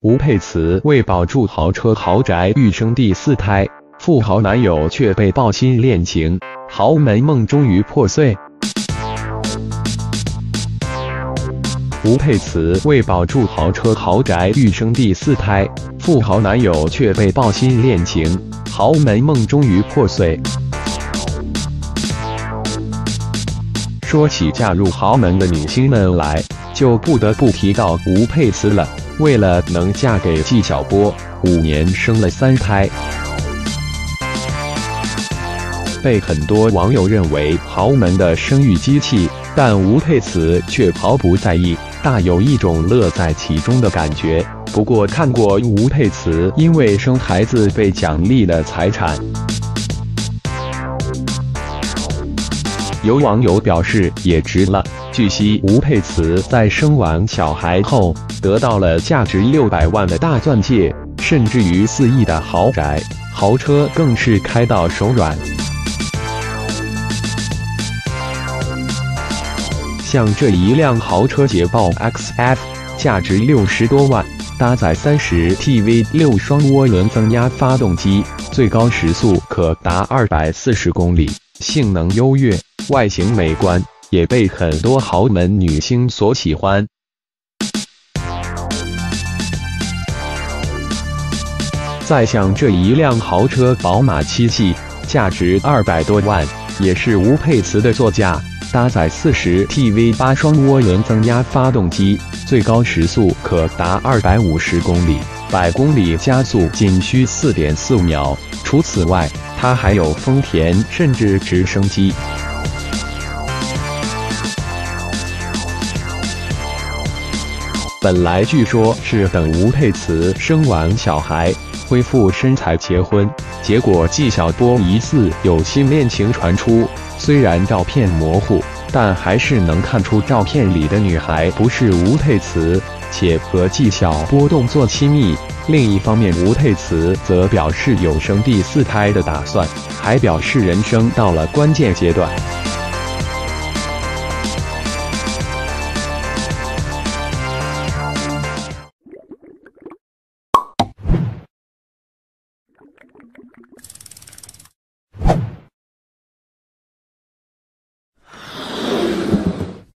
吴佩慈为保住豪车豪宅欲生第四胎，富豪男友却被爆新恋情，豪门梦终于破碎。吴佩慈为保住豪车豪宅欲生第四胎，富豪男友却被爆新恋情，豪门梦终于破碎。说起嫁入豪门的女星们来，就不得不提到吴佩慈了。为了能嫁给纪晓波，五年生了三胎，被很多网友认为豪门的生育机器，但吴佩慈却毫不在意，大有一种乐在其中的感觉。不过看过吴佩慈因为生孩子被奖励了财产，有网友表示也值了。据悉，吴佩慈在生完小孩后，得到了价值六百万的大钻戒，甚至于四亿的豪宅、豪车更是开到手软。像这一辆豪车捷豹 XF，价值六十多万，搭载三十 T V 六双涡轮增压发动机，最高时速可达二百四十公里，性能优越，外形美观。也被很多豪门女星所喜欢。再像这一辆豪车宝马七系，价值二百多万，也是吴佩慈的座驾，搭载四十 T V 八双涡轮增压发动机，最高时速可达二百五十公里，百公里加速仅需四点四秒。除此外，它还有丰田甚至直升机。本来据说是等吴佩慈生完小孩恢复身材结婚，结果纪晓波疑似有新恋情传出。虽然照片模糊，但还是能看出照片里的女孩不是吴佩慈，且和纪晓波动作亲密。另一方面，吴佩慈则表示有生第四胎的打算，还表示人生到了关键阶段。